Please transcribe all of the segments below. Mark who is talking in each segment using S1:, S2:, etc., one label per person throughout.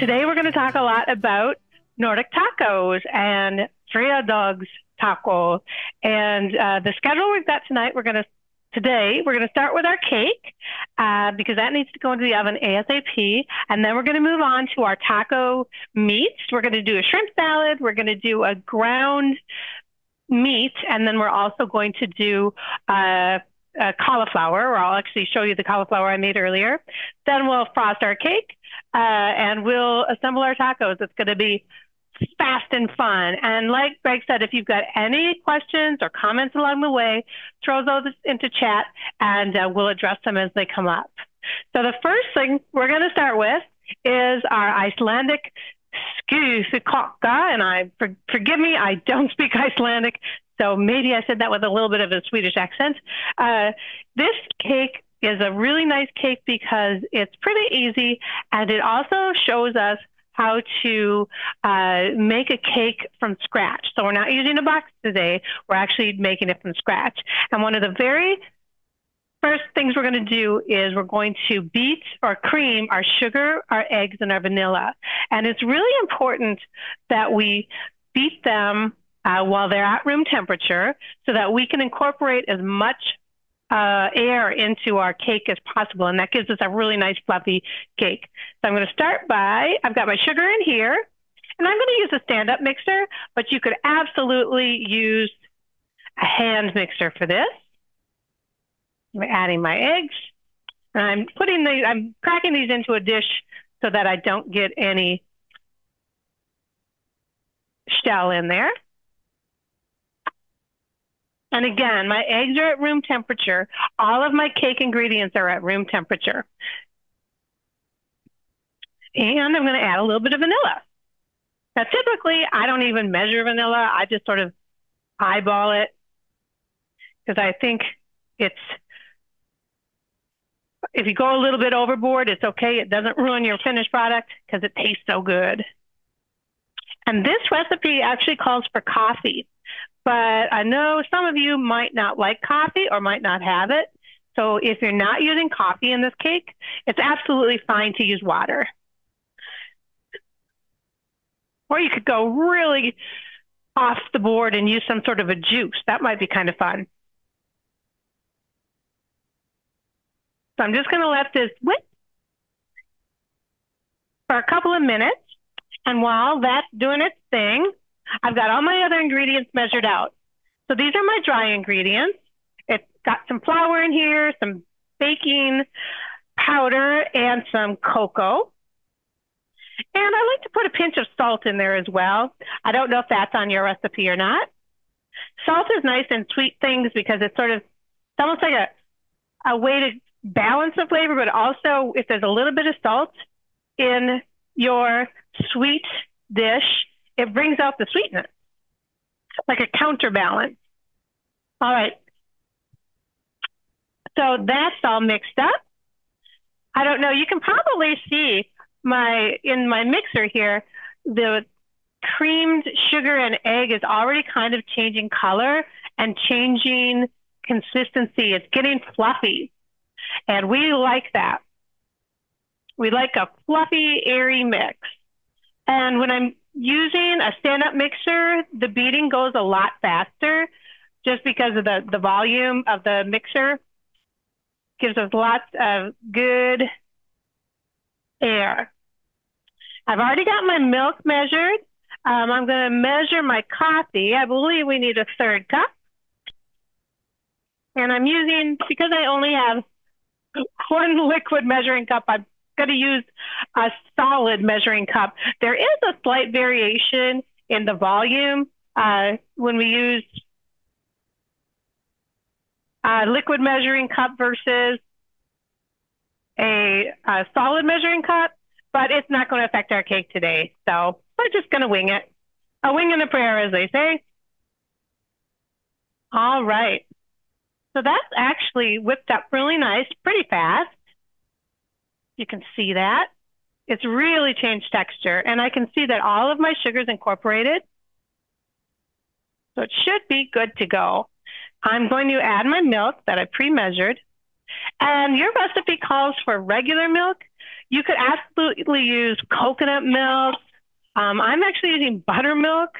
S1: today we're going to talk a lot about Nordic tacos and Fredags taco. And uh, the schedule we've got tonight, we're going to today we're going to start with our cake uh, because that needs to go into the oven ASAP. And then we're going to move on to our taco meats. We're going to do a shrimp salad. We're going to do a ground meat. And then we're also going to do uh, cauliflower, or I'll actually show you the cauliflower I made earlier. Then we'll frost our cake uh, and we'll assemble our tacos. It's going to be fast and fun. And like Greg said, if you've got any questions or comments along the way, throw those into chat and uh, we'll address them as they come up. So the first thing we're going to start with is our Icelandic Skúffukaka. And I for, forgive me, I don't speak Icelandic, so maybe I said that with a little bit of a Swedish accent. Uh, this cake is a really nice cake because it's pretty easy and it also shows us how to uh, make a cake from scratch. So we're not using a box today, we're actually making it from scratch. And one of the very first things we're going to do is we're going to beat or cream our sugar, our eggs, and our vanilla. And it's really important that we beat them uh, while they're at room temperature so that we can incorporate as much uh, air into our cake as possible. And that gives us a really nice fluffy cake. So I'm going to start by, I've got my sugar in here, and I'm going to use a stand-up mixer, but you could absolutely use a hand mixer for this. I'm adding my eggs. And I'm putting the, I'm cracking these into a dish so that I don't get any shell in there. And again, my eggs are at room temperature. All of my cake ingredients are at room temperature. And I'm going to add a little bit of vanilla. Now, typically, I don't even measure vanilla. I just sort of eyeball it because I think it's, if you go a little bit overboard, it's okay. It doesn't ruin your finished product because it tastes so good. And this recipe actually calls for coffee. But I know some of you might not like coffee or might not have it. So if you're not using coffee in this cake, it's absolutely fine to use water. Or you could go really off the board and use some sort of a juice. That might be kind of fun. So I'm just going to let this whip for a couple of minutes. And while that's doing its thing, I've got all my other ingredients measured out. So these are my dry ingredients. It's got some flour in here, some baking powder, and some cocoa. And I like to put a pinch of salt in there as well. I don't know if that's on your recipe or not. Salt is nice in sweet things because it's sort of it's almost like a, a way to balance the flavor, but also if there's a little bit of salt in your sweet dish, it brings out the sweetness, like a counterbalance. All right. So that's all mixed up. I don't know. You can probably see my in my mixer here, the creamed sugar and egg is already kind of changing color and changing consistency. It's getting fluffy. And we like that. We like a fluffy, airy mix. And when I'm using a stand-up mixer, the beating goes a lot faster just because of the, the volume of the mixer. Gives us lots of good air. I've already got my milk measured. Um, I'm going to measure my coffee. I believe we need a third cup. And I'm using, because I only have one liquid measuring cup, I'm going to use a solid measuring cup. There is a slight variation in the volume uh, when we use a liquid measuring cup versus a, a solid measuring cup, but it's not going to affect our cake today. So we're just going to wing it. A wing and a prayer, as they say. All right. So that's actually whipped up really nice, pretty fast. You can see that. It's really changed texture. And I can see that all of my sugar is incorporated. So it should be good to go. I'm going to add my milk that I pre-measured. And your recipe calls for regular milk. You could absolutely use coconut milk. Um, I'm actually using buttermilk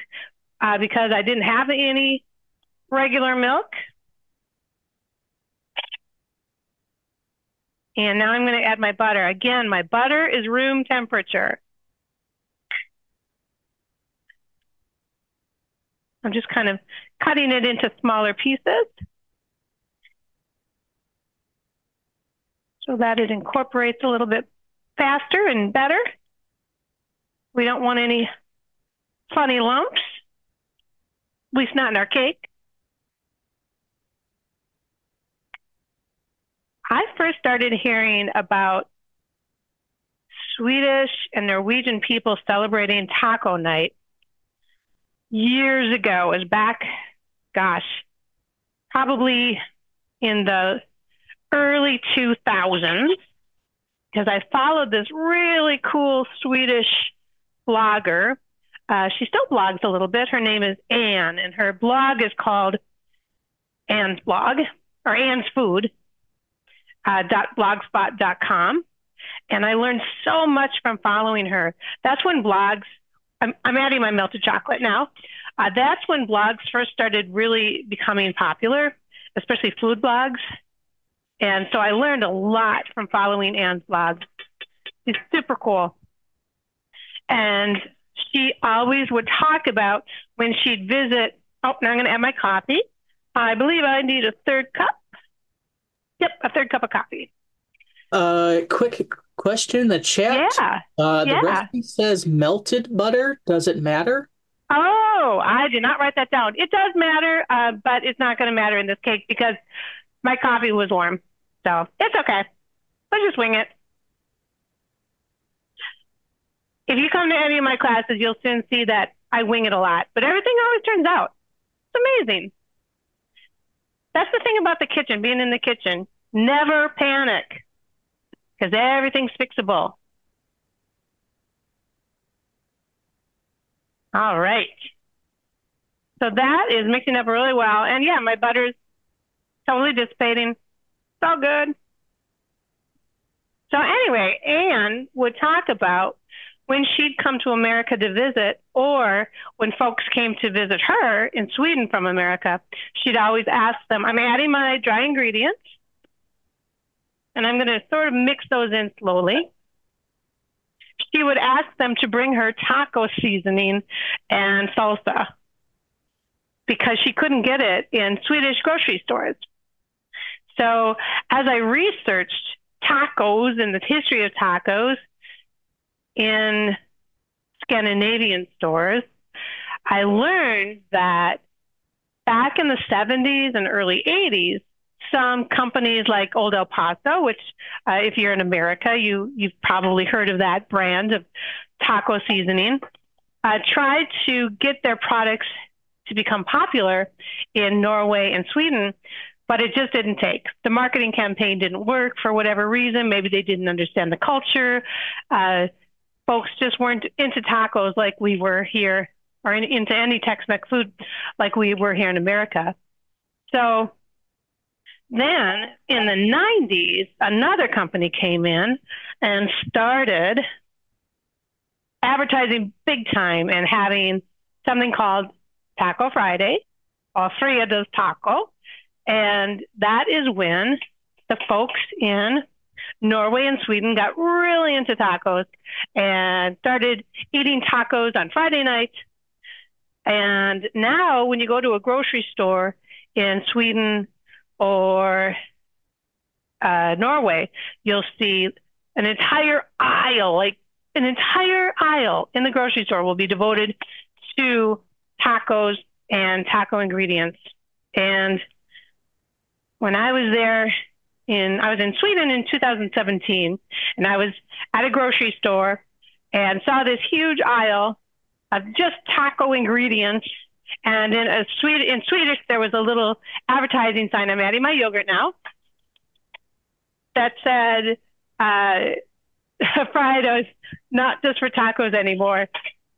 S1: uh, because I didn't have any regular milk. And now I'm going to add my butter. Again, my butter is room temperature. I'm just kind of cutting it into smaller pieces so that it incorporates a little bit faster and better. We don't want any funny lumps, at least not in our cake. I first started hearing about Swedish and Norwegian people celebrating taco night years ago. It was back, gosh, probably in the early 2000s because I followed this really cool Swedish blogger. Uh, she still blogs a little bit. Her name is Anne, and her blog is called Anne's Blog or Anne's Food uh, blogspot.com. And I learned so much from following her. That's when blogs, I'm, I'm adding my melted chocolate now. Uh, that's when blogs first started really becoming popular, especially food blogs. And so I learned a lot from following Anne's blog. She's super cool. And she always would talk about when she'd visit. Oh, now I'm going to add my coffee. I believe I need a third cup. Yep, a third cup of coffee.
S2: Uh, quick question in the chat.
S1: Yeah.
S2: Uh, the
S1: yeah.
S2: recipe says melted butter. Does it matter?
S1: Oh, I did not write that down. It does matter, uh, but it's not going to matter in this cake because my coffee was warm. So it's okay. Let's just wing it. If you come to any of my classes, you'll soon see that I wing it a lot, but everything always turns out. It's amazing. That's the thing about the kitchen, being in the kitchen. Never panic because everything's fixable. All right. So that is mixing up really well. And yeah, my butter's totally dissipating. It's all good. So anyway, Anne would talk about when she'd come to America to visit, or when folks came to visit her in Sweden from America, she'd always ask them, I'm adding my dry ingredients, and I'm going to sort of mix those in slowly. She would ask them to bring her taco seasoning and salsa because she couldn't get it in Swedish grocery stores. So as I researched tacos and the history of tacos, in Scandinavian stores, I learned that back in the 70s and early 80s, some companies like Old El Paso, which uh, if you're in America, you you've probably heard of that brand of taco seasoning, uh, tried to get their products to become popular in Norway and Sweden, but it just didn't take. The marketing campaign didn't work for whatever reason. Maybe they didn't understand the culture. Uh, folks just weren't into tacos like we were here, or in, into any Tex-Mex food like we were here in America. So then in the 90s, another company came in and started advertising big time and having something called Taco Friday or Fredags Taco. And that is when the folks in Norway and Sweden got really into tacos and started eating tacos on Friday nights. And now, when you go to a grocery store in Sweden or uh, Norway, you'll see an entire aisle, like an entire aisle in the grocery store will be devoted to tacos and taco ingredients. And when I was there in I was in Sweden in 2017, and I was at a grocery store and saw this huge aisle of just taco ingredients. And in a Swede, in Swedish, there was a little advertising sign. I'm adding my yogurt now. That said, uh, Fridays not just for tacos anymore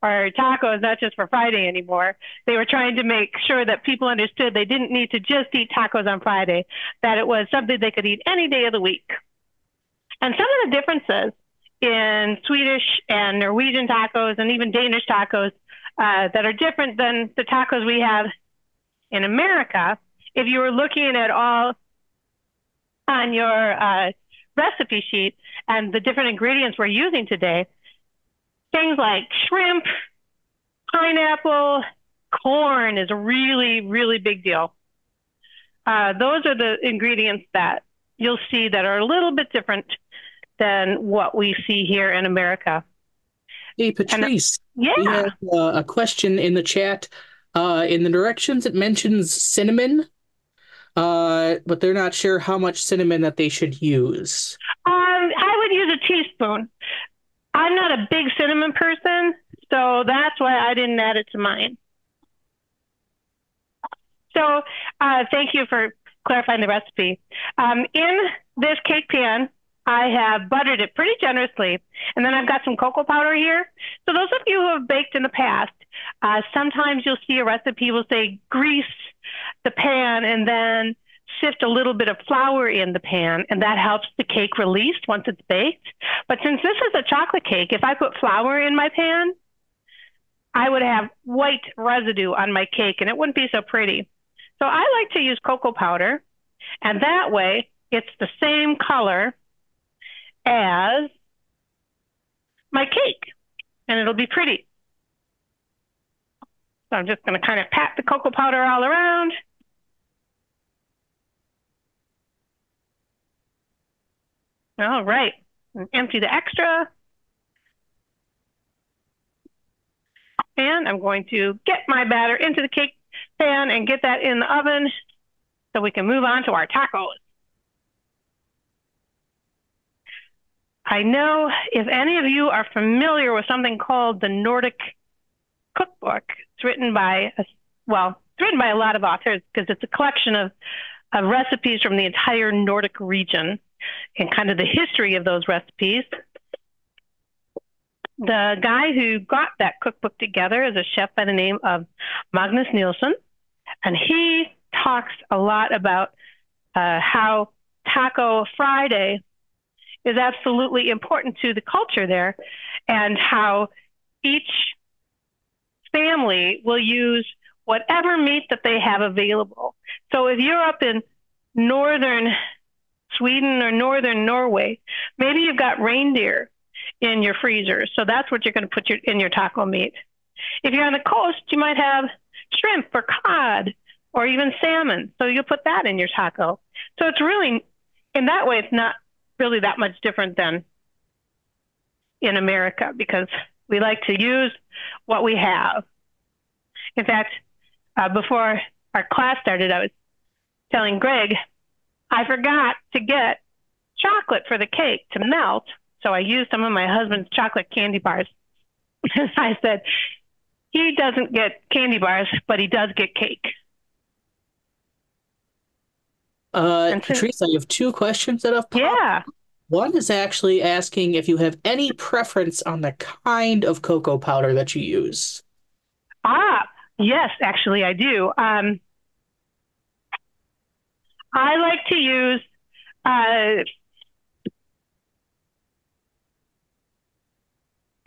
S1: or tacos, not just for Friday anymore. They were trying to make sure that people understood they didn't need to just eat tacos on Friday, that it was something they could eat any day of the week. And some of the differences in Swedish and Norwegian tacos and even Danish tacos uh, that are different than the tacos we have in America. If you were looking at all on your uh, recipe sheet and the different ingredients we're using today, things like shrimp, pineapple, corn is a really, really big deal. Uh, those are the ingredients that you'll see that are a little bit different than what we see here in America.
S2: Hey, Patrice.
S1: And, yeah.
S2: We have uh, a question in the chat. Uh, in the directions, it mentions cinnamon, uh, but they're not sure how much cinnamon that they should use.
S1: Um, I would use a teaspoon. I'm not a big cinnamon person, so that's why I didn't add it to mine. So uh, thank you for clarifying the recipe. Um, in this cake pan, I have buttered it pretty generously, and then I've got some cocoa powder here. So those of you who have baked in the past, uh, sometimes you'll see a recipe will say grease the pan and then sift a little bit of flour in the pan, and that helps the cake release once it's baked. But since this is a chocolate cake, if I put flour in my pan, I would have white residue on my cake, and it wouldn't be so pretty. So I like to use cocoa powder, and that way it's the same color as my cake, and it'll be pretty. So I'm just going to kind of pat the cocoa powder all around. All right, and empty the extra. And I'm going to get my batter into the cake pan and get that in the oven so we can move on to our tacos. I know if any of you are familiar with something called the Nordic Cookbook, it's written by, a, well, it's written by a lot of authors because it's a collection of, of recipes from the entire Nordic region and kind of the history of those recipes. The guy who got that cookbook together is a chef by the name of Magnus Nilsson, and he talks a lot about uh, how Taco Friday is absolutely important to the culture there and how each family will use whatever meat that they have available. So if you're up in northern Sweden or northern Norway, maybe you've got reindeer in your freezer. So that's what you're going to put your, in your taco meat. If you're on the coast, you might have shrimp or cod or even salmon. So you'll put that in your taco. So it's really, in that way, it's not really that much different than in America because we like to use what we have. In fact, uh, before our class started, I was telling Greg, I forgot to get chocolate for the cake to melt. So I used some of my husband's chocolate candy bars. I said, he doesn't get candy bars, but he does get cake.
S2: Uh, Patrice, I have two questions that have popped.
S1: Yeah.
S2: One is actually asking if you have any preference on the kind of cocoa powder that you use.
S1: Ah, yes, actually, I do. Um, I like to use uh,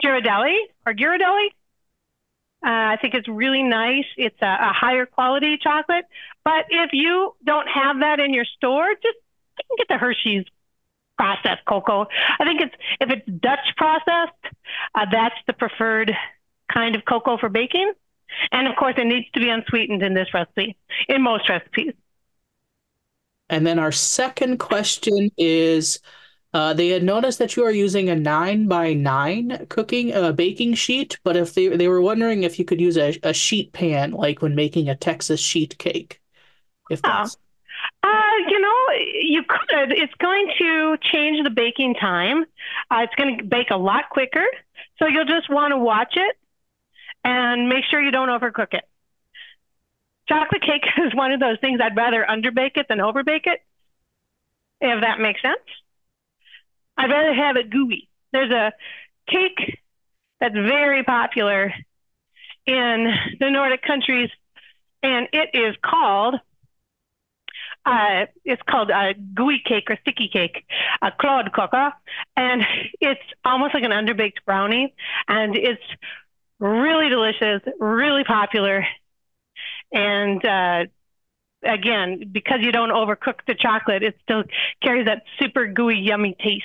S1: Ghirardelli or Ghirardelli. Uh, I think it's really nice. It's a, a, higher quality chocolate. But if you don't have that in your store, just you can get the Hershey's processed cocoa. I think it's if it's Dutch processed, uh, that's the preferred kind of cocoa for baking. And of course, it needs to be unsweetened in this recipe, in most recipes.
S2: And then our second question is uh, they had noticed that you are using a nine by nine cooking uh, baking sheet, but if they they were wondering if you could use a, a sheet pan like when making a Texas sheet cake. If
S1: oh. that's uh, you know, you could. It's going to change the baking time. Uh, it's going to bake a lot quicker. So you'll just want to watch it and make sure you don't overcook it. Chocolate cake is one of those things I'd rather underbake it than overbake it, if that makes sense. I'd rather have it gooey. There's a cake that's very popular in the Nordic countries, and it is called uh, it's called a gooey cake or sticky cake, a kladdkaka, and it's almost like an underbaked brownie, and it's really delicious, really popular, and uh, again, because you don't overcook the chocolate, it still carries that super gooey, yummy taste.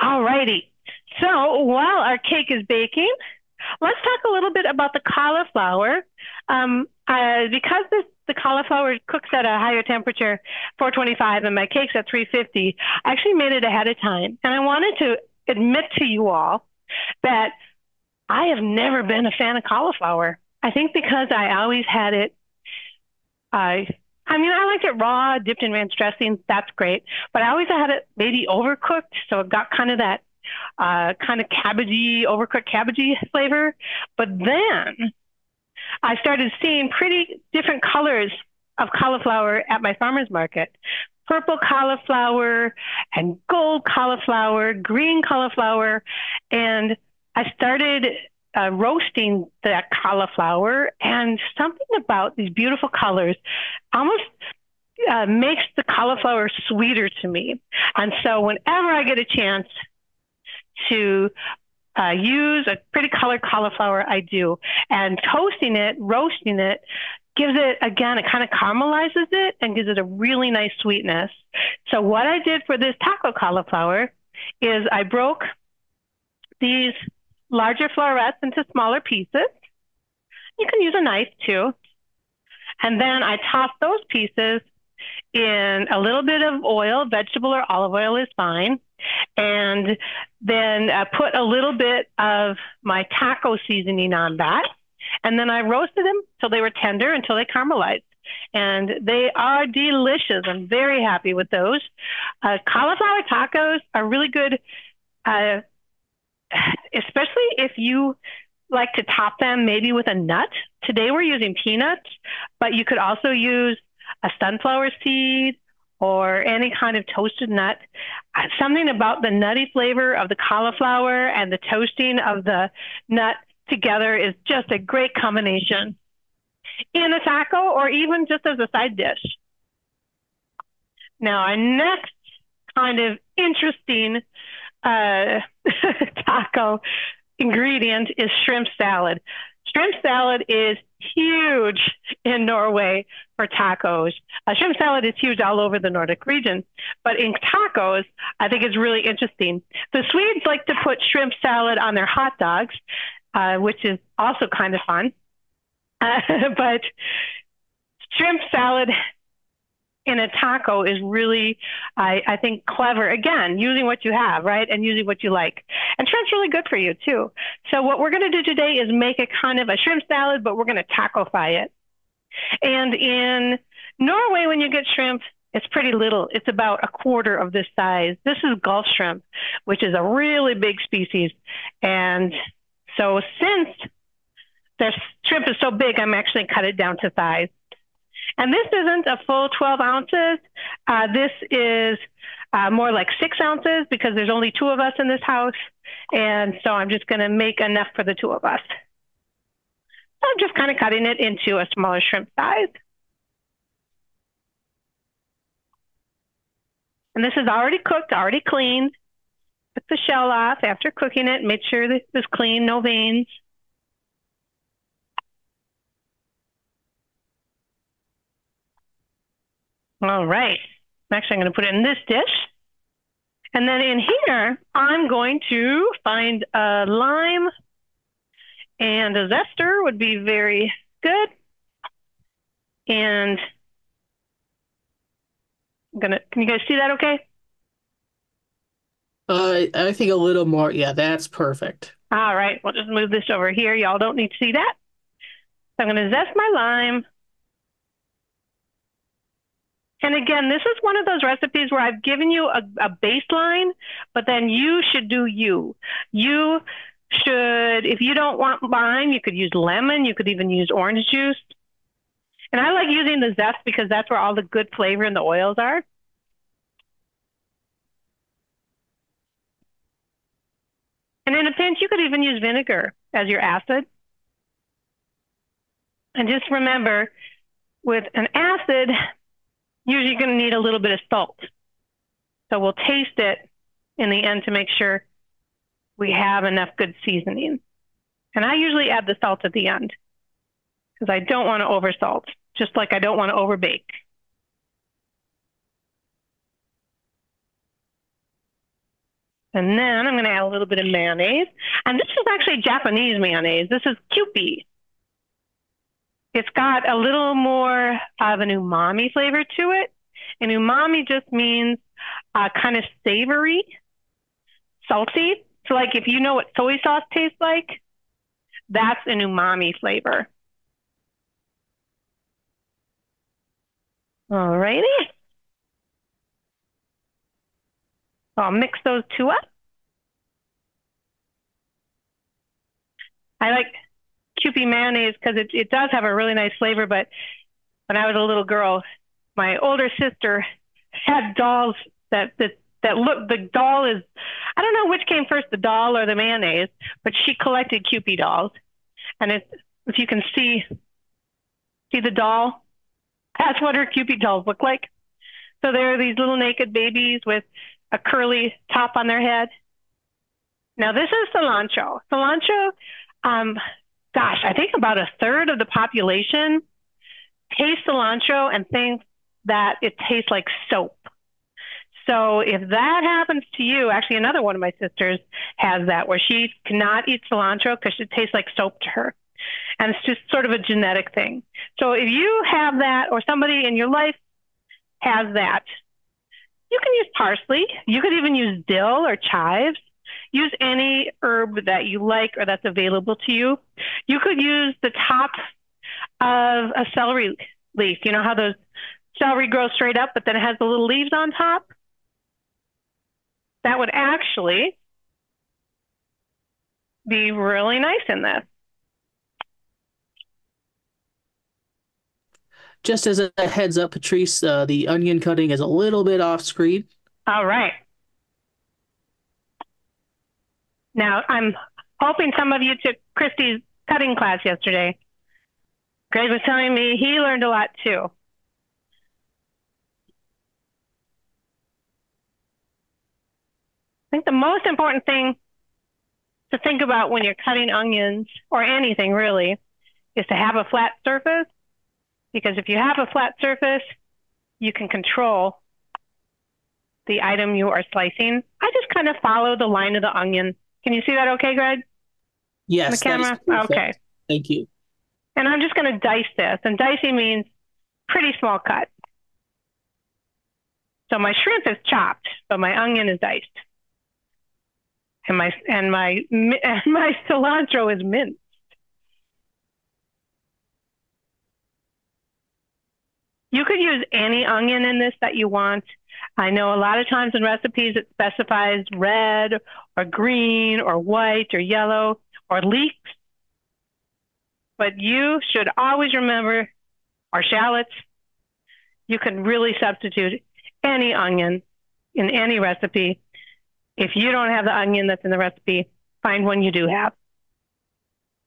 S1: All righty. So while our cake is baking, let's talk a little bit about the cauliflower. Um, uh, because this, the cauliflower cooks at a higher temperature, 425, and my cake's at 350, I actually made it ahead of time. And I wanted to admit to you all that I have never been a fan of cauliflower. I think because I always had it I I mean, I like it raw, dipped in ranch dressing. That's great. But I always had it maybe overcooked, so it got kind of that uh, kind of cabbagey, overcooked cabbagey flavor. But then I started seeing pretty different colors of cauliflower at my farmer's market. Purple cauliflower and gold cauliflower, green cauliflower. And I started uh, roasting that cauliflower, and something about these beautiful colors almost uh, makes the cauliflower sweeter to me. And so, whenever I get a chance to uh, use a pretty colored cauliflower, I do. And toasting it, roasting it, gives it again it kind of caramelizes it and gives it a really nice sweetness so what i did for this taco cauliflower is i broke these larger florets into smaller pieces. You can use a knife too. And then I tossed those pieces in a little bit of oil, vegetable or olive oil is fine. And then uh, put a little bit of my taco seasoning on that. And then I roasted them till they were tender, until they caramelized. And they are delicious. I'm very happy with those. Uh, cauliflower tacos are really good uh, especially if you like to top them maybe with a nut. Today we're using peanuts, but you could also use a sunflower seed or any kind of toasted nut. Uh, something about the nutty flavor of the cauliflower and the toasting of the nut together is just a great combination in a taco or even just as a side dish. Now, our next kind of interesting uh, taco ingredient is shrimp salad. Shrimp salad is huge in Norway for tacos. Uh, shrimp salad is huge all over the Nordic region, but in tacos, I think it's really interesting. The Swedes like to put shrimp salad on their hot dogs, uh, which is also kind of fun. Uh, but shrimp salad in a taco is really, I, I think, clever. Again, using what you have, right? And using what you like. And shrimp's really good for you, too. So, what we're going to do today is make a kind of a shrimp salad, but we're going to taco-fy it. And in Norway, when you get shrimp, it's pretty little. It's about a quarter of this size. This is Gulf shrimp, which is a really big species. And so, since their shrimp is so big, I'm actually cut it down to size. And this isn't a full 12 ounces. Uh, this is uh, more like six ounces because there's only two of us in this house. And so I'm just going to make enough for the two of us. I'm just kind of cutting it into a smaller shrimp size. And this is already cooked, already cleaned. Took the shell off after cooking it, made sure it was clean, no veins. All right. Actually, I'm going to put it in this dish. And then in here, I'm going to find a lime and a zester would be very good. And I'm gonna, can you guys see that okay?
S2: Uh, I think a little more. Yeah, that's perfect.
S1: All right, we'll just move this over here. Y'all don't need to see that. So I'm gonna zest my lime. And again, this is one of those recipes where I've given you a, a baseline, but then you should do you. You should, if you don't want lime, you could use lemon. You could even use orange juice. And I like using the zest because that's where all the good flavor and the oils are. And in a pinch, you could even use vinegar as your acid. And just remember, with an acid, usually going to need a little bit of salt. So we'll taste it in the end to make sure we have enough good seasoning. And I usually add the salt at the end because I don't want to oversalt, just like I don't want to overbake. And then I'm going to add a little bit of mayonnaise. And this is actually Japanese mayonnaise. This is Kewpie. It's got a little more of an umami flavor to it. And umami just means uh, kind of savory, salty. So, like if you know what soy sauce tastes like, that's an umami flavor. All righty. I'll mix those two up. I like Kewpie mayonnaise because it, it does have a really nice flavor, but when I was a little girl, my older sister had dolls that, that that look the doll is I don't know which came first, the doll or the mayonnaise, but she collected Kewpie dolls. And it if you can see see the doll, that's what her Kewpie dolls look like. So there are these little naked babies with a curly top on their head. Now this is cilantro. Cilantro, um, gosh, I think about a third of the population taste cilantro and think that it tastes like soap. So if that happens to you, actually another one of my sisters has that where she cannot eat cilantro because it tastes like soap to her. And it's just sort of a genetic thing. So if you have that or somebody in your life has that, you can use parsley. You could even use dill or chives. Use any herb that you like or that's available to you. You could use the top of a celery leaf. You know how those celery grows straight up, but then it has the little leaves on top? That would actually be really nice in this.
S2: Just as a heads up, Patrice, uh, the onion cutting is a little bit off screen.
S1: All right. Now, I'm hoping some of you took Christy's cutting class yesterday. Greg was telling me he learned a lot too. I think the most important thing to think about when you're cutting onions or anything really is to have a flat surface because if you have a flat surface, you can control the item you are slicing. I just kind of follow the line of the onion. Can you see that okay, Greg?
S2: Yes.
S1: the camera? Okay.
S2: Thank you.
S1: And I'm just going to dice this. And dicing means pretty small cut. So my shrimp is chopped, but my onion is diced. And my and my and my cilantro is minced. You could use any onion in this that you want. I know a lot of times in recipes it specifies red or green or white or yellow or leeks. But you should always remember our shallots. You can really substitute any onion in any recipe. If you don't have the onion that's in the recipe, find one you do have.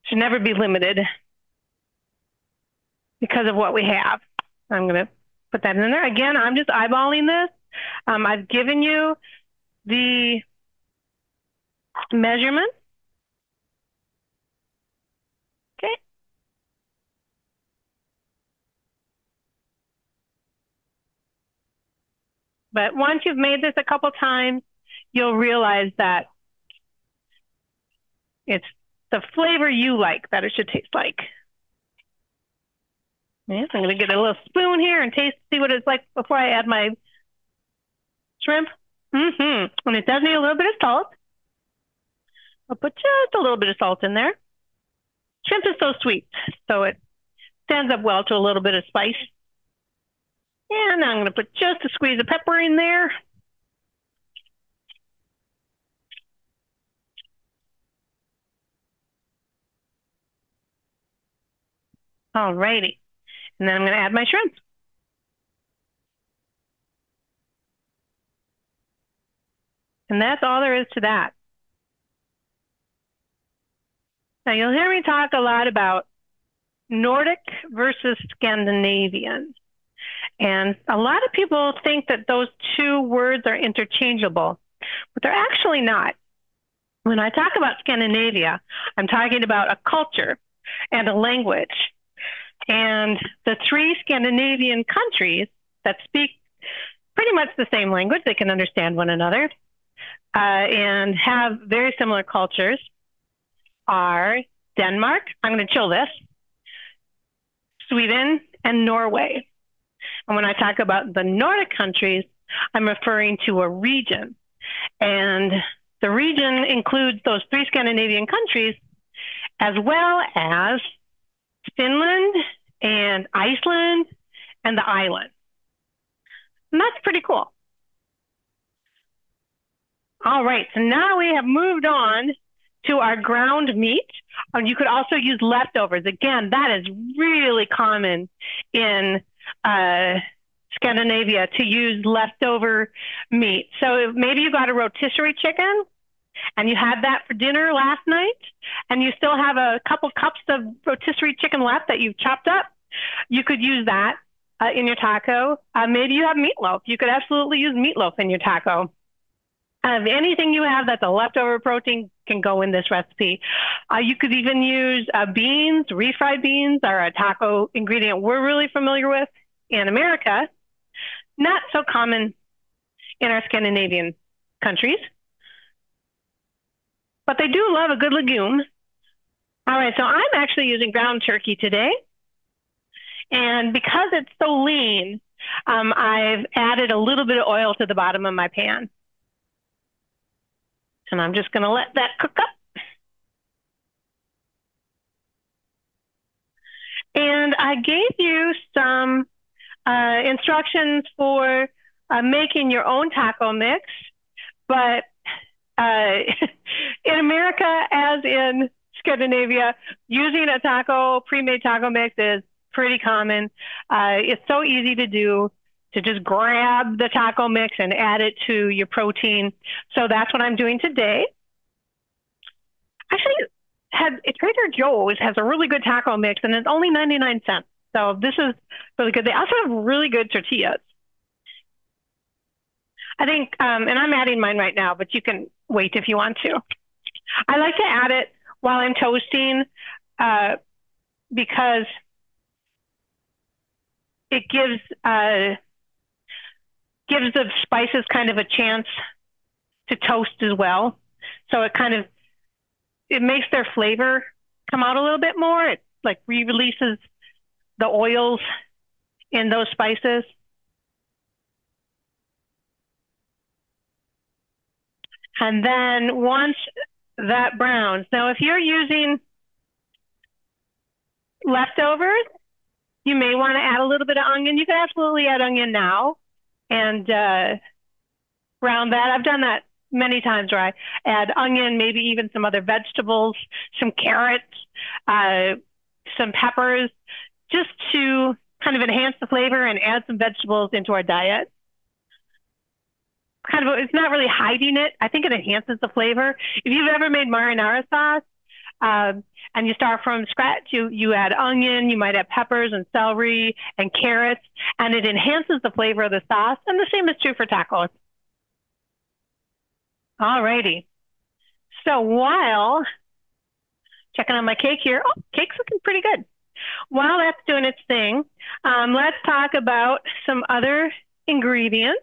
S1: Should never be limited because of what we have. I'm going to put that in there. Again, I'm just eyeballing this. Um, I've given you the measurement. Okay. But once you've made this a couple times, you'll realize that it's the flavor you like that it should taste like. Yes, I'm going to get a little spoon here and taste, see what it's like before I add my shrimp. Mm-hmm. And it does need a little bit of salt. I'll put just a little bit of salt in there. Shrimp is so sweet, so it stands up well to a little bit of spice. And I'm going to put just a squeeze of pepper in there. All righty. And then I'm going to add my shrimp. And that's all there is to that. Now you'll hear me talk a lot about Nordic versus Scandinavian. And a lot of people think that those two words are interchangeable. but they're actually not. When I talk about Scandinavia, I'm talking about a culture and a language. And the three Scandinavian countries that speak pretty much the same language, they can understand one another, uh, and have very similar cultures are Denmark, I'm going to chill this, Sweden, and Norway. And when I talk about the Nordic countries, I'm referring to a region. And the region includes those three Scandinavian countries, as well as Finland and Iceland and the island. And that's pretty cool. All right, so now we have moved on to our ground meat. And you could also use leftovers. Again, that is really common in uh, Scandinavia to use leftover meat. So maybe you got a rotisserie chicken and you had that for dinner last night, and you still have a couple cups of rotisserie chicken left that you've chopped up, you could use that uh, in your taco. Uh, maybe you have meatloaf. You could absolutely use meatloaf in your taco. Anything you have that's a leftover protein can go in this recipe. Uh, you could even use uh, beans, refried beans are a taco ingredient we're really familiar with in America. Not so common in our Scandinavian countries but they do love a good legume. All right, so I'm actually using ground turkey today. And because it's so lean, um, I've added a little bit of oil to the bottom of my pan. And I'm just going to let that cook up. And I gave you some uh, instructions for uh, making your own taco mix, but uh, in America, as in Scandinavia, using a taco, pre-made taco mix is pretty common. Uh, it's so easy to do to just grab the taco mix and add it to your protein. So that's what I'm doing today. Actually, had Trader Joe's has a really good taco mix and it's only 99 cents. So this is really good. They also have really good tortillas. I think, um, and I'm adding mine right now, but you can wait if you want to. I like to add it while I'm toasting uh, because it gives uh, gives the spices kind of a chance to toast as well. So it kind of it makes their flavor come out a little bit more. It like re-releases the oils in those spices. And then once that browns, now if you're using leftovers, you may want to add a little bit of onion. You can absolutely add onion now and uh, that. I've done that many times where I add onion, maybe even some other vegetables, some carrots, uh, some peppers, just to kind of enhance the flavor and add some vegetables into our diet kind of it's not really hiding it. I think it enhances the flavor. If you've ever made marinara sauce um, and you start from scratch, you you add onion, you might add peppers and celery and carrots, and it enhances the flavor of the sauce. And the same is true for tacos. Alrighty. So while checking on my cake here, oh, cake's looking pretty good. While that's doing its thing, um, let's talk about some other ingredients.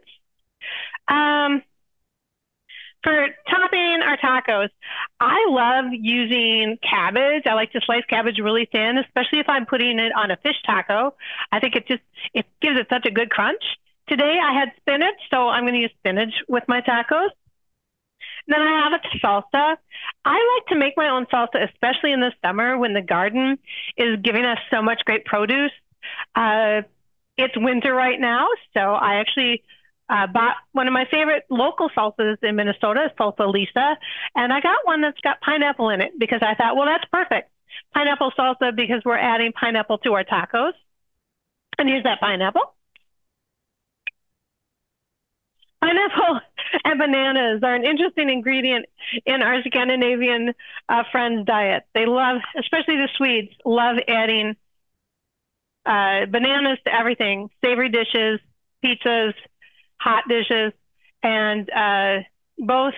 S1: Um, for topping our tacos, I love using cabbage. I like to slice cabbage really thin, especially if I'm putting it on a fish taco. I think it just it gives it such a good crunch. Today I had spinach, so I'm going to use spinach with my tacos. Then I have a salsa. I like to make my own salsa, especially in the summer when the garden is giving us so much great produce. Uh, it's winter right now, so I actually uh, bought one of my favorite local salsas in Minnesota, Salsa Lisa, and I got one that's got pineapple in it because I thought, well, that's perfect. Pineapple salsa because we're adding pineapple to our tacos. And here's that pineapple. Pineapple and bananas are an interesting ingredient in our Scandinavian uh, friends' diet. They love, especially the Swedes, love adding uh, bananas to everything, savory dishes, pizzas, hot dishes, and uh, both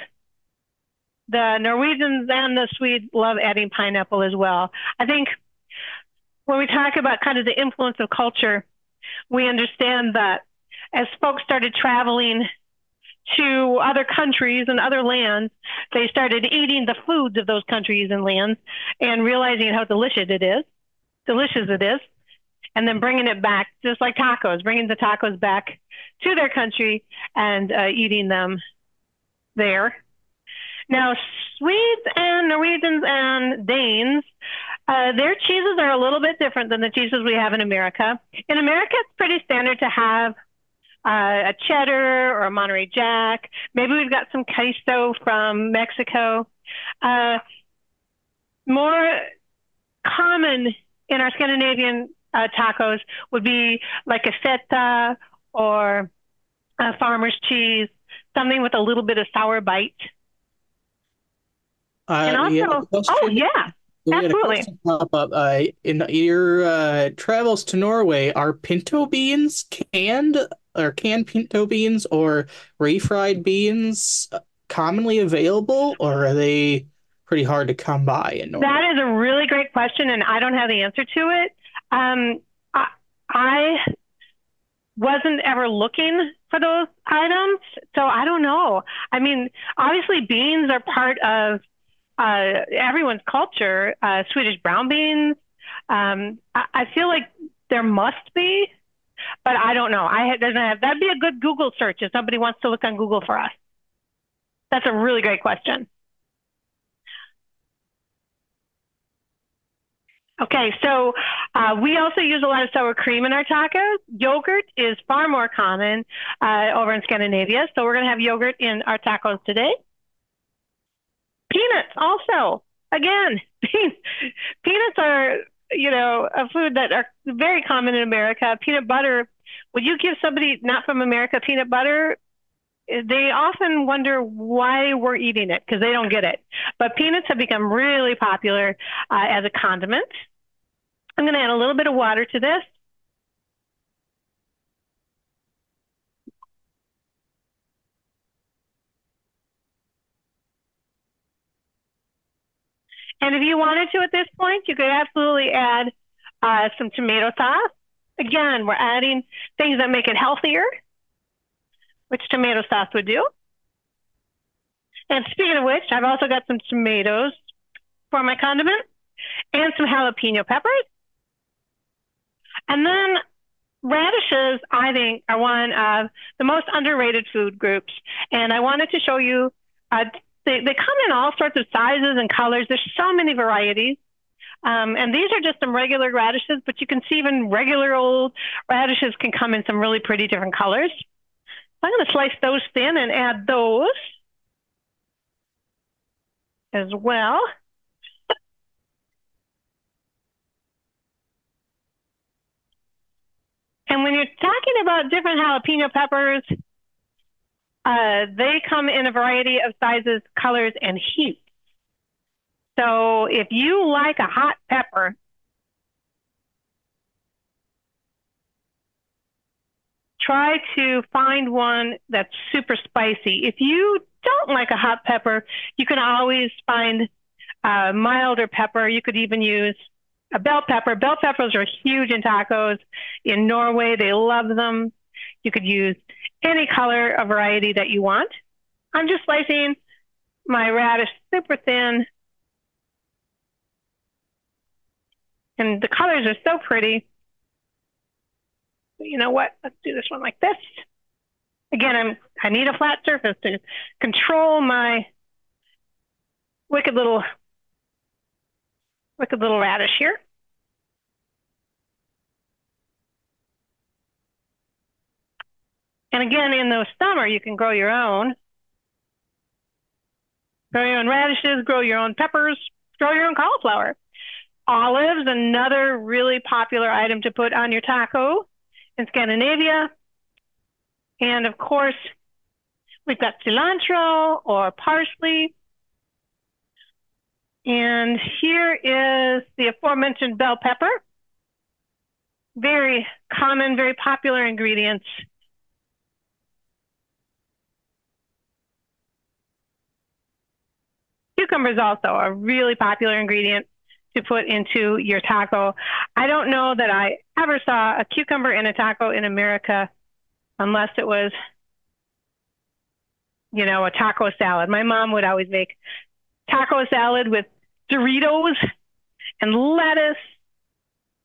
S1: the Norwegians and the Swedes love adding pineapple as well. I think when we talk about kind of the influence of culture, we understand that as folks started traveling to other countries and other lands, they started eating the foods of those countries and lands and realizing how delicious it is, delicious it is, and then bringing it back, just like tacos, bringing the tacos back to their country and uh, eating them there. Now, Swedes and Norwegians and Danes, uh, their cheeses are a little bit different than the cheeses we have in America. In America, it's pretty standard to have uh, a cheddar or a Monterey Jack. Maybe we've got some queso from Mexico. Uh, more common in our Scandinavian uh, tacos would be like a feta or a farmer's cheese, something with a little bit of sour bite.
S2: Uh,
S1: and also, oh yeah, absolutely.
S2: Uh, in your uh, travels to Norway, are pinto beans canned or canned pinto beans or refried beans commonly available, or are they pretty hard to come by in Norway?
S1: That is a really great question, and I don't have the answer to it. Um, I, I wasn't ever looking for those items, so I don't know. I mean, obviously, beans are part of uh, everyone's culture. Uh, Swedish brown beans. Um, I, I, feel like there must be, but I don't know. I doesn't have. That'd be a good Google search if somebody wants to look on Google for us. That's a really great question. Okay, so uh, we also use a lot of sour cream in our tacos. Yogurt is far more common uh, over in Scandinavia, so we're going to have yogurt in our tacos today. Peanuts also. Again, peanuts are, you know, a food that are very common in America. Peanut butter, would you give somebody not from America peanut butter? They often wonder why we're eating it because they don't get it. But peanuts have become really popular uh, as a condiment. I'm going to add a little bit of water to this. And if you wanted to at this point, you could absolutely add uh, some tomato sauce. Again, we're adding things that make it healthier, which tomato sauce would do. And speaking of which, I've also got some tomatoes for my condiment and some jalapeno peppers. And then radishes, I think, are one of the most underrated food groups. And I wanted to show you uh, they, they come in all sorts of sizes and colors. There's so many varieties. Um, and these are just some regular radishes, but you can see even regular old radishes can come in some really pretty different colors. I'm going to slice those thin and add those as well. And when you're talking about different jalapeno peppers, uh, they come in a variety of sizes, colors, and heat. So if you like a hot pepper, try to find one that's super spicy. If you don't like a hot pepper, you can always find a milder pepper. You could even use a bell pepper. Bell peppers are huge in tacos. In Norway, they love them. You could use any color or variety that you want. I'm just slicing my radish super thin. And the colors are so pretty. You know what? Let's do this one like this. Again, I'm, I need a flat surface to control my wicked little, wicked little radish here. And again, in the summer, you can grow your own. Grow your own radishes, grow your own peppers, grow your own cauliflower. Olives, another really popular item to put on your taco in Scandinavia. And of course, we've got cilantro or parsley. And here is the aforementioned bell pepper. Very common, very popular ingredients Cucumbers also a really popular ingredient to put into your taco. I don't know that I ever saw a cucumber in a taco in America unless it was, you know, a taco salad. My mom would always make taco salad with Doritos and lettuce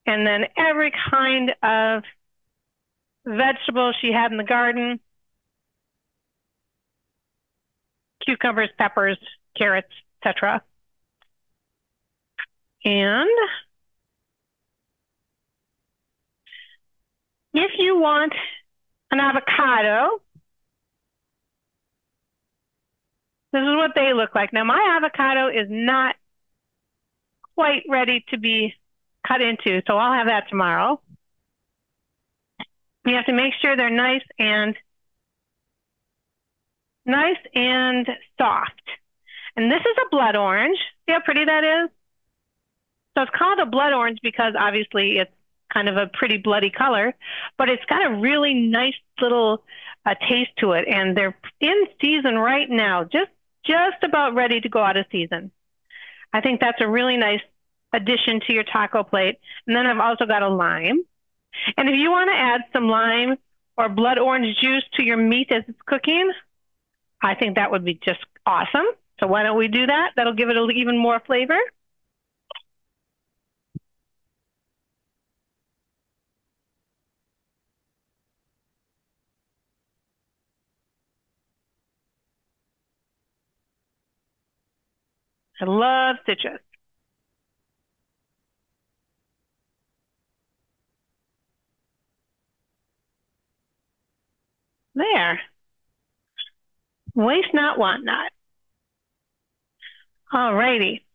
S1: and then every kind of vegetable she had in the garden cucumbers, peppers, carrots, etc. And if you want an avocado, this is what they look like. Now, my avocado is not quite ready to be cut into, so I'll have that tomorrow. You have to make sure they're nice and nice and soft. And this is a blood orange. See how pretty that is? So it's called a blood orange because obviously it's kind of a pretty bloody color, but it's got a really nice little uh, taste to it. And they're in season right now, just just about ready to go out of season. I think that's a really nice addition to your taco plate. And then I've also got a lime. And if you want to add some lime or blood orange juice to your meat as it's cooking, I think that would be just awesome. So why don't we do that? That'll give it a, even more flavor. I love citrus. There. Waste not, want not. All righty.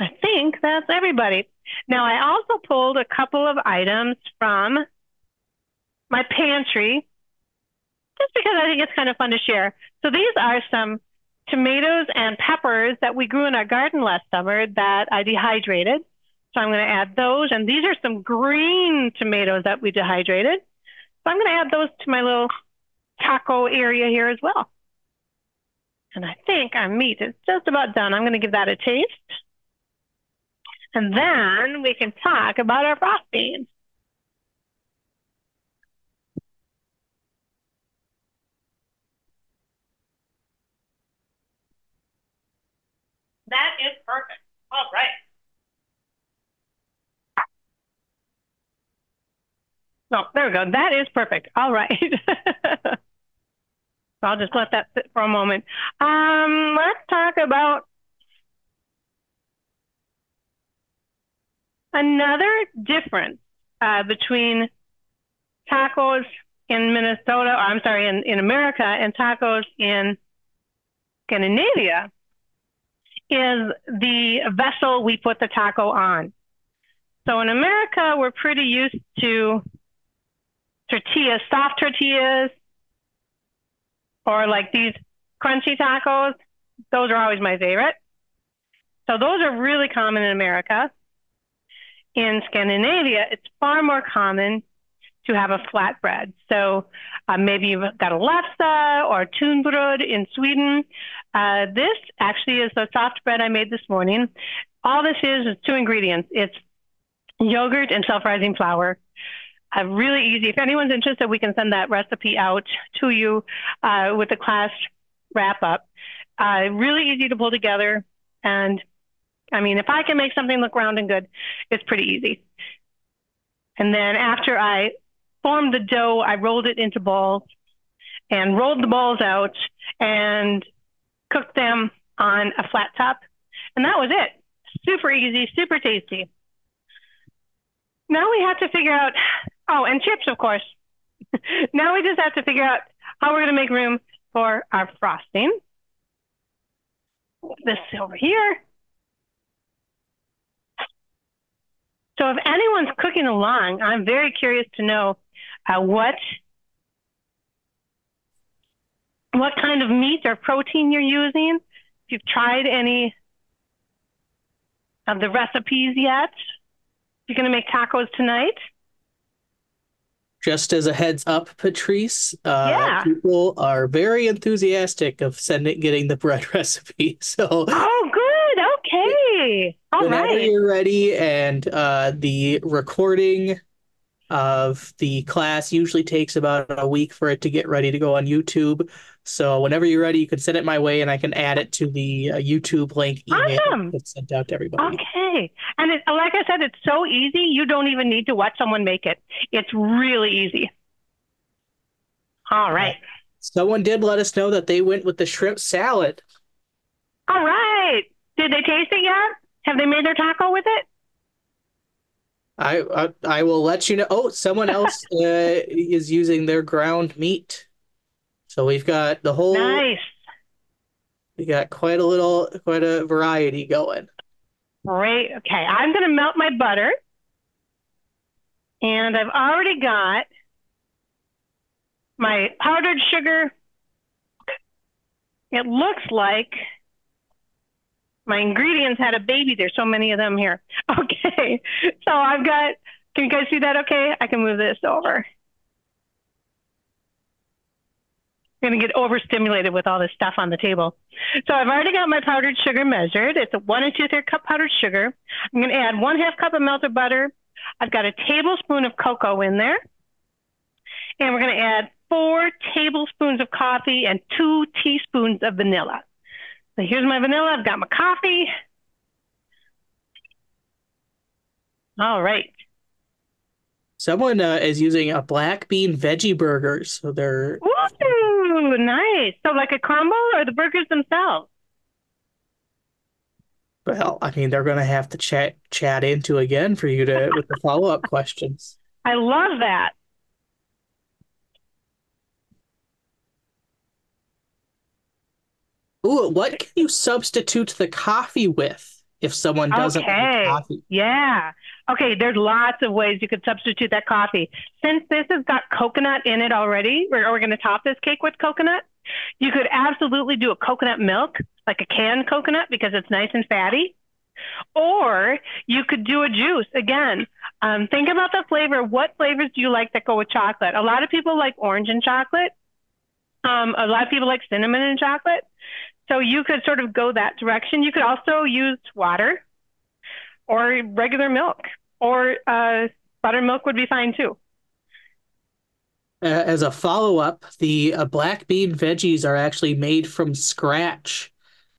S1: I think that's everybody. Now, I also pulled a couple of items from my pantry just because I think it's kind of fun to share. So these are some tomatoes and peppers that we grew in our garden last summer that I dehydrated. So I'm going to add those. And these are some green tomatoes that we dehydrated. So I'm going to add those to my little taco area here as well. And I think our meat is just about done. I'm going to give that a taste. And then we can talk about our frosting. That is perfect. All right. Oh, there we go. That is perfect. All right. So I'll just let that sit for a moment. Um, let's talk about another difference uh, between tacos in Minnesota, or I'm sorry, in, in America and tacos in Scandinavia is the vessel we put the taco on. So in America, we're pretty used to tortillas, soft tortillas, or like these crunchy tacos. Those are always my favorite. So those are really common in America. In Scandinavia, it's far more common to have a flatbread. So uh, maybe you've got a lefse or tunnbröd in Sweden. Uh, this actually is the soft bread I made this morning. All this is is two ingredients. It's yogurt and self-rising flour uh, really easy. If anyone's interested, we can send that recipe out to you uh, with the class wrap up. Uh, really easy to pull together. And I mean, if I can make something look round and good, it's pretty easy. And then after I formed the dough, I rolled it into balls and rolled the balls out and cooked them on a flat top. And that was it. Super easy, super tasty. Now we have to figure out Oh, and chips, of course. now we just have to figure out how we're going to make room for our frosting. This over here. So if anyone's cooking along, I'm very curious to know uh, what what kind of meat or protein you're using. If you've tried any of the recipes yet, you're going to make tacos tonight.
S2: just as a heads up, Patrice, uh,
S1: Yeah.
S2: people are very enthusiastic of sending getting the bread recipe. So
S1: Oh, good. Okay. All
S2: whenever
S1: right.
S2: you're ready, and uh, the recording of the class usually takes about a week for it to get ready to go on YouTube. So whenever you're ready, you can send it my way, and I can add it to the uh, YouTube link email
S1: Awesome.
S2: that's sent out to everybody.
S1: Okay. And it, like I said, it's so easy. You don't even need to watch someone make it. It's really easy. All right.
S2: Someone did let us know that they went with the shrimp salad.
S1: All right. Did they taste it yet? Have they made their taco with it?
S2: I I, I will let you know. Oh, someone else uh, is using their ground meat. So we've got the whole.
S1: Nice.
S2: We got quite a little, quite a variety going.
S1: Great. Okay. I'm going to melt my butter. And I've already got my powdered sugar. It looks like my ingredients had a baby. There's so many of them here. Okay. So I've got, can you guys see that okay? I can move this over. I'm going to get overstimulated with all this stuff on the table. So I've already got my powdered sugar measured. It's a one and two third cup powdered sugar. I'm going to add one half cup of melted butter. I've got a tablespoon of cocoa in there. And we're going to add four tablespoons of coffee and two teaspoons of vanilla. So here's my vanilla. I've got my coffee. All right.
S2: Someone uh, is using a black bean veggie burger, So they're
S1: Ooh, nice. So like a crumble or the burgers themselves?
S2: well, I mean, they're gonna have to chat chat into again for you to with the follow up questions.
S1: I love that.
S2: Ooh, what can you substitute the coffee with if someone doesn't
S1: Okay.
S2: like coffee?
S1: Yeah. Okay, there's lots of ways you could substitute that coffee. Since this has got coconut in it already, we're, we're going to top this cake with coconut. You could absolutely do a coconut milk, like a canned coconut, because it's nice and fatty. Or you could do a juice. Again, um, think about the flavor. What flavors do you like that go with chocolate? A lot of people like orange and chocolate. Um, a lot of people like cinnamon and chocolate. So you could sort of go that direction. You could also use water or regular milk or uh, buttermilk would be fine too.
S2: As a follow up, the uh, black bean veggies are actually made from scratch.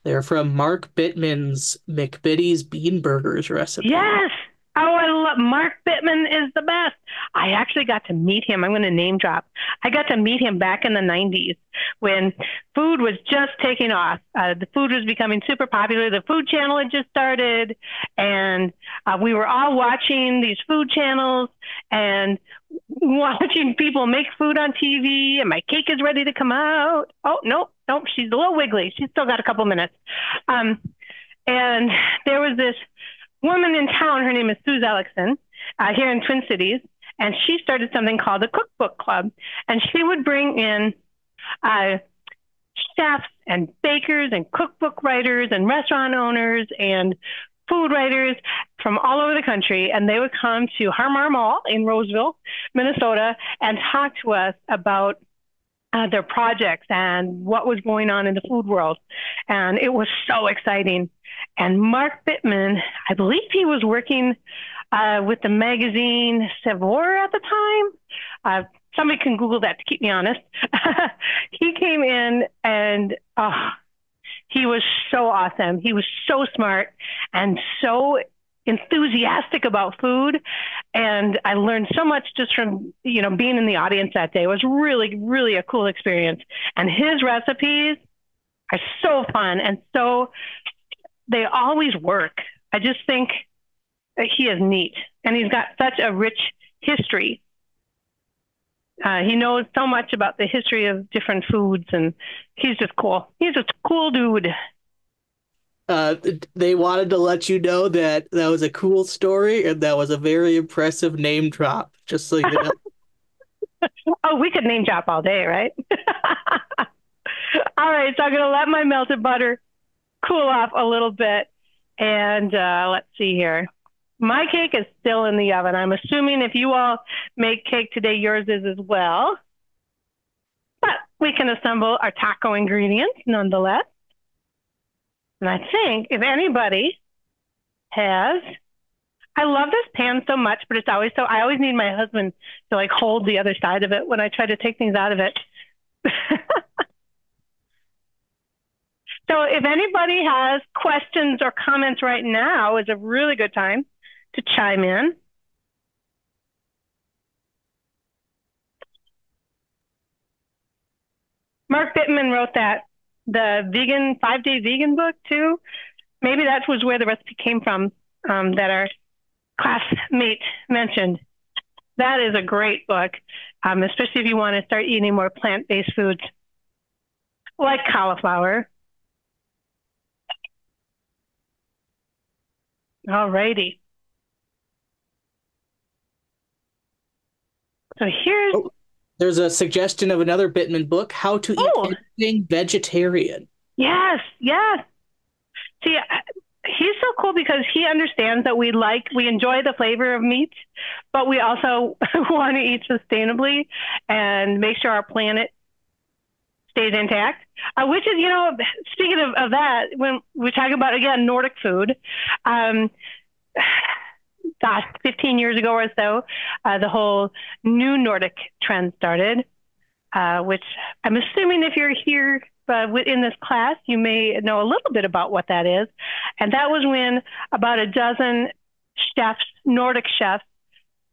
S2: They're from Mark Bittman's McBitty's Bean Burgers recipe.
S1: Yes. Oh, I love Mark Bittman is the best. I actually got to meet him. I'm going to name drop. I got to meet him back in the 90s when food was just taking off. Uh, the food was becoming super popular. The Food Channel had just started, and uh, we were all watching these food channels and watching people make food on TV. And my cake is ready to come out. Oh, nope, nope. She's a little wiggly. She's still got a couple minutes. Um, and there was this woman in town. Her name is Suze Ellickson uh, here in Twin Cities, and she started something called the Cookbook Club. And she would bring in uh, chefs and bakers and cookbook writers and restaurant owners and food writers from all over the country, and they would come to Harmar Mall in Roseville, Minnesota, and talk to us about uh, their projects and what was going on in the food world. And it was so exciting. And Mark Bittman, I believe he was working uh, with the magazine Saveur at the time. Uh, somebody can Google that to keep me honest. he came in and oh, he was so awesome. He was so smart and so enthusiastic about food and I learned so much just from you know being in the audience that day. It was really really a cool experience and his recipes are so fun and so they always work. I just think that he is neat and he's got such a rich history. Uh, he knows so much about the history of different foods and he's just cool. He's a cool dude.
S2: Uh, they wanted to let you know that that was a cool story and that was a very impressive name drop. Just so you know.
S1: Oh, we could name drop all day, right? all right, so I'm going to let my melted butter cool off a little bit. And uh, let's see here. My cake is still in the oven. I'm assuming if you all make cake today, yours is as well. But we can assemble our taco ingredients nonetheless. And I think if anybody has, I love this pan so much, but it's always so, I always need my husband to like hold the other side of it when I try to take things out of it. so if anybody has questions or comments right now is a really good time to chime in. Mark Bittman wrote that the vegan five day vegan book too. Maybe that was where the recipe came from um, that our classmate mentioned. That is a great book, um, especially if you want to start eating more plant based foods like cauliflower. All righty. So here's. Oh,
S2: there's a suggestion of another Bittman book, How to Eat oh. Anything Vegetarian.
S1: Yes, yes. See, he's so cool because he understands that we like, we enjoy the flavor of meat, but we also want to eat sustainably and make sure our planet stays intact. Uh, which is, you know, speaking of, of that, when we talk about again Nordic food, um, gosh, 15 years ago or so, uh, the whole new Nordic trend started, uh, which I'm assuming if you're here uh, in this class, you may know a little bit about what that is. And that was when about a dozen chefs, Nordic chefs,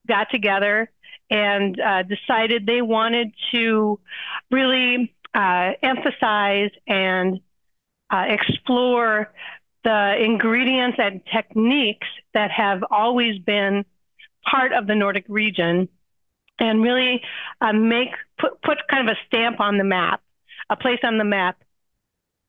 S1: got together and uh, decided they wanted to really uh, emphasize and uh, explore the ingredients and techniques that have always been part of the Nordic region and really uh, make put, put kind of a stamp on the map, a place on the map,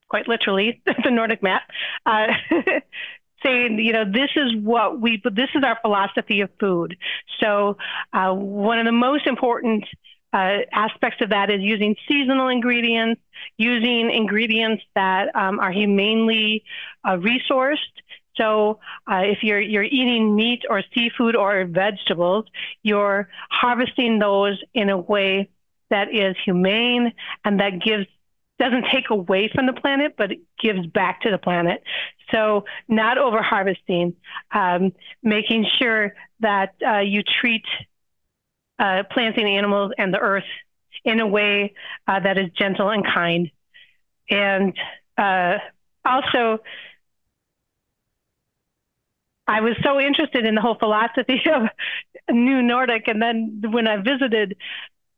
S1: quite literally, the Nordic map, uh, saying, you know, this is what we, this is our philosophy of food. So uh, one of the most important uh, aspects of that is using seasonal ingredients, using ingredients that um, are humanely uh, resourced. So uh, if you're you're eating meat or seafood or vegetables, you're harvesting those in a way that is humane and that gives doesn't take away from the planet, but it gives back to the planet. So not over harvesting, um, making sure that uh, you treat uh, plants and animals and the earth in a way uh, that is gentle and kind. And uh, also, I was so interested in the whole philosophy of New Nordic, and then when I visited,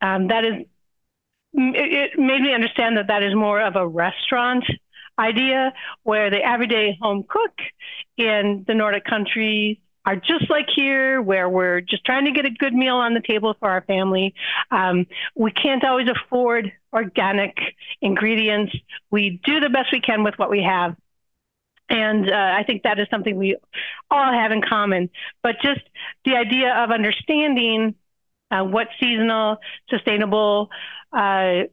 S1: um, that is, it made me understand that that is more of a restaurant idea, where the everyday home cook in the Nordic countries are just like here, where we're just trying to get a good meal on the table for our family. Um, we can't always afford organic ingredients. We do the best we can with what we have. And uh, I think that is something we all have in common. But just the idea of understanding uh, what seasonal, sustainable, uh,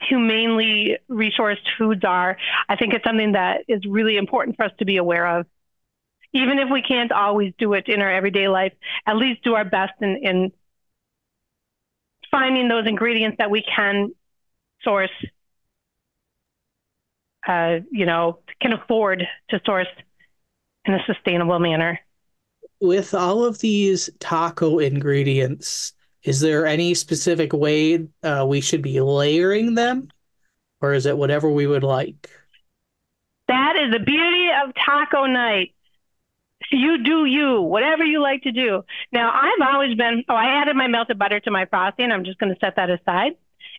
S1: humanely resourced foods are, I think it's something that is really important for us to be aware of even if we can't always do it in our everyday life, at least do our best in, in finding those ingredients that we can source, uh, you know, can afford to source in a sustainable manner.
S2: With all of these taco ingredients, is there any specific way uh, we should be layering them? Or is it whatever we would like?
S1: That is the beauty of taco night you do you, whatever you like to do. Now, I've always been, oh, I added my melted butter to my frosting. And I'm just going to set that aside.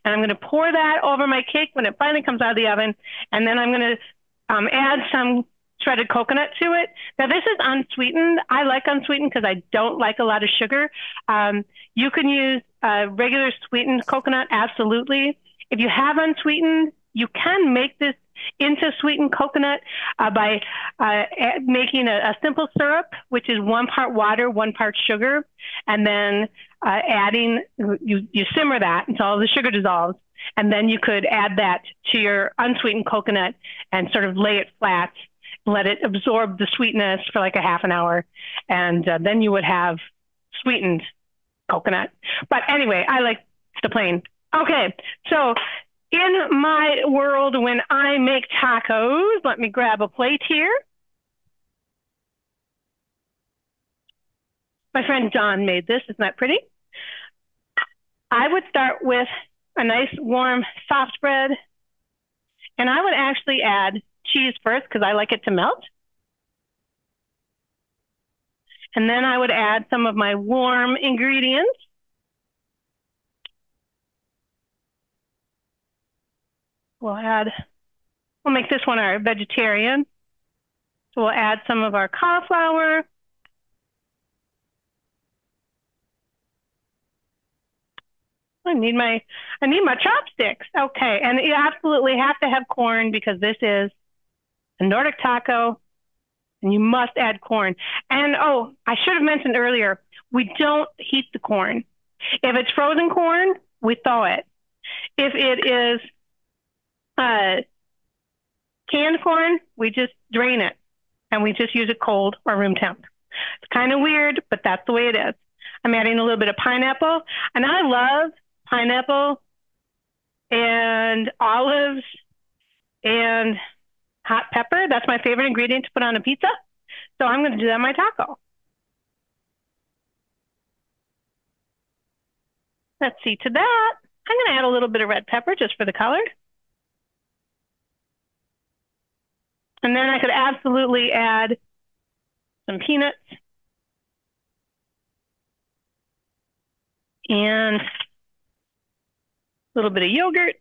S1: And I'm going to pour that over my cake when it finally comes out of the oven. And then I'm going to um, add some shredded coconut to it. Now, this is unsweetened. I like unsweetened because I don't like a lot of sugar. Um, you can use uh, regular sweetened coconut, absolutely. If you have unsweetened, you can make this into sweetened coconut uh, by uh, making a, a, simple syrup, which is one part water, one part sugar, and then uh, adding, you, you simmer that until all the sugar dissolves. And then you could add that to your unsweetened coconut and sort of lay it flat let it absorb the sweetness for like a half an hour, and uh, then you would have sweetened coconut. But anyway, I like the plain. Okay, so in my world, when I make tacos, let me grab a plate here. My friend John made this. Isn't that pretty? I would start with a nice warm soft bread. And I would actually add cheese first because I like it to melt. And then I would add some of my warm ingredients. We'll add, we'll make this one our vegetarian. So we'll add some of our cauliflower. I need my I need my chopsticks. Okay, and you absolutely have to have corn because this is a Nordic taco, and you must add corn. And oh, I should have mentioned earlier, we don't heat the corn. If it's frozen corn, we thaw it. If it is uh, canned corn, we just drain it and we just use it cold or room temp. It's kind of weird, but that's the way it is. I'm adding a little bit of pineapple, and I love pineapple and olives and hot pepper. That's my favorite ingredient to put on a pizza. So I'm going to do that on my taco. Let's see to that. I'm going to add a little bit of red pepper just for the color. And then I could absolutely add some peanuts and a little bit of yogurt,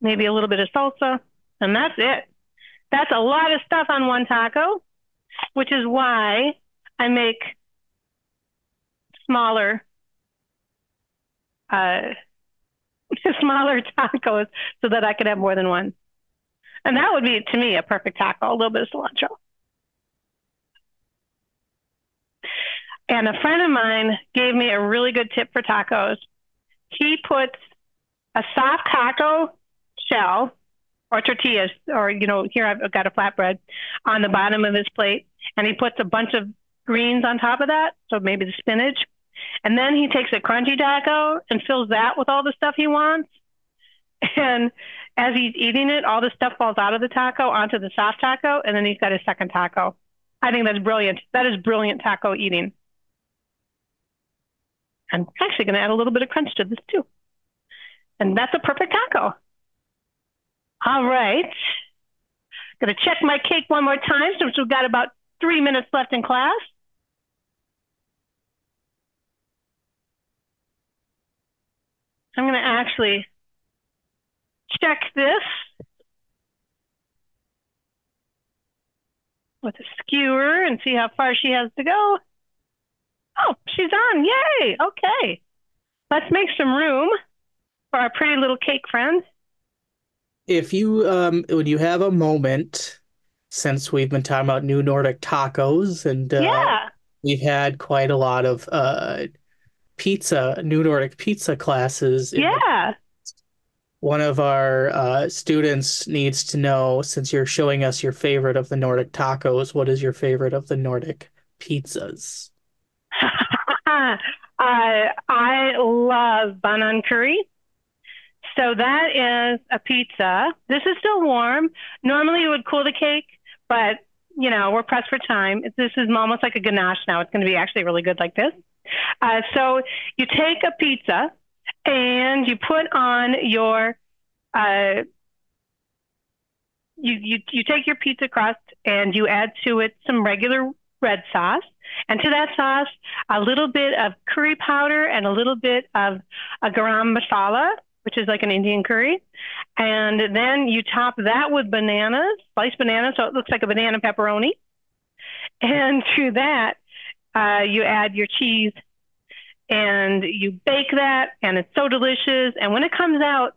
S1: maybe a little bit of salsa, and that's it. That's a lot of stuff on one taco, which is why I make smaller uh, smaller tacos so that I could have more than one. And that would be, to me, a perfect taco, a little bit of cilantro. And a friend of mine gave me a really good tip for tacos. He puts a soft taco shell or tortillas, or, you know, here I've got a flatbread on the bottom of his plate, and he puts a bunch of greens on top of that, so maybe the spinach. And then he takes a crunchy taco and fills that with all the stuff he wants. And as he's eating it, all the stuff falls out of the taco onto the soft taco, and then he's got his second taco. I think that's brilliant. That is brilliant taco eating. I'm actually going to add a little bit of crunch to this too. And that's a perfect taco. All right. Going to check my cake one more time since we've got about three minutes left in class. I'm going to actually check this with a skewer and see how far she has to go. Oh, she's on. Yay. Okay. Let's make some room for our pretty little cake friend.
S2: If you um when you have a moment, since we've been talking about new Nordic tacos and uh,
S1: yeah.
S2: we've had quite a lot of uh pizza, new Nordic pizza classes.
S1: Yeah.
S2: One of our uh, students needs to know, since you're showing us your favorite of the Nordic tacos, what is your favorite of the Nordic pizzas?
S1: I love banh curry. So that is a pizza. This is still warm. Normally it would cool the cake, but you know we're pressed for time. This is almost like a ganache now. It's going to be actually really good like this. Uh, so you take a pizza and you put on your uh, you, you you take your pizza crust and you add to it some regular red sauce. And to that sauce, a little bit of curry powder and a little bit of a garam masala, which is like an Indian curry. And then you top that with bananas, sliced bananas, so it looks like a banana pepperoni. And to that, uh, you add your cheese and you bake that, and it's so delicious. And when it comes out,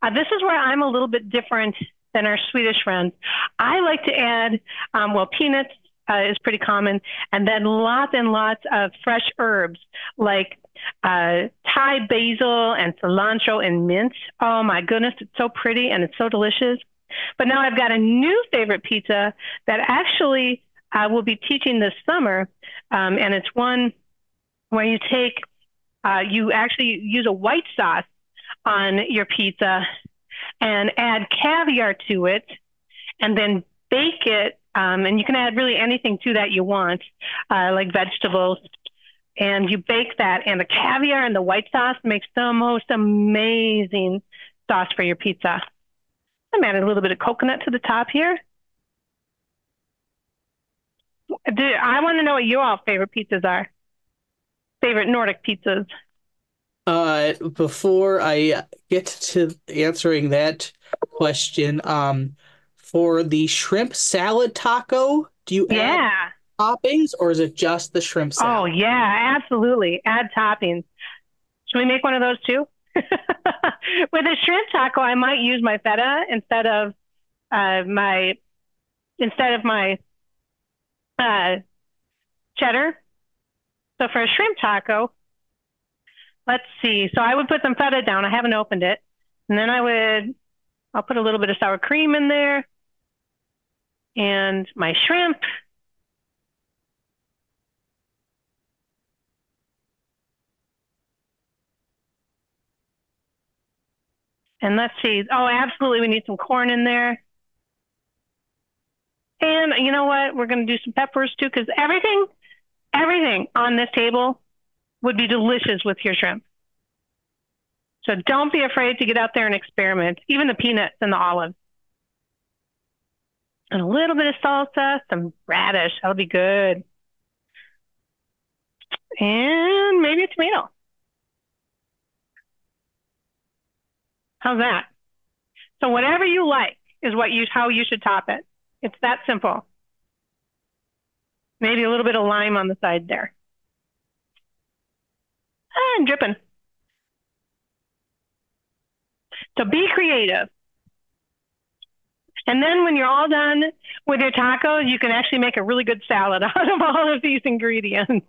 S1: uh, this is where I'm a little bit different than our Swedish friends. I like to add, um, well, peanuts, uh, is pretty common. And then lots and lots of fresh herbs like uh, Thai basil and cilantro and mint. Oh my goodness, it's so pretty and it's so delicious. But now I've got a new favorite pizza that actually I will be teaching this summer, um, and it's one where you take, uh, you actually use a white sauce on your pizza and add caviar to it, and then bake it. Um, and you can add really anything to that you want, uh, like vegetables. And you bake that, and the caviar and the white sauce makes the most amazing sauce for your pizza. I'm adding a little bit of coconut to the top here. Do, I want to know what your all favorite pizzas are. Favorite Nordic pizzas.
S2: Uh, before I get to answering that question, um, for the shrimp salad taco, do you
S1: yeah.
S2: add toppings or is it just the shrimp salad?
S1: Oh yeah, absolutely. Add toppings. Should we make one of those too? With a shrimp taco, I might use my feta instead of uh, my instead of my uh, cheddar. So for a shrimp taco, let's see. So I would put some feta down. I haven't opened it, and then I would I'll put a little bit of sour cream in there, and my shrimp. And let's see. Oh, absolutely. We need some corn in there. And you know what? We're going to do some peppers too, because everything, everything on this table would be delicious with your shrimp. So don't be afraid to get out there and experiment, even the peanuts and the olives. And a little bit of salsa, some radish. That'll be good. And maybe a tomato. How's that? So whatever you like is what you how you should top it. It's that simple. Maybe a little bit of lime on the side there. And dripping. So be creative. And then when you're all done with your tacos, you can actually make a really good salad out of all of these ingredients.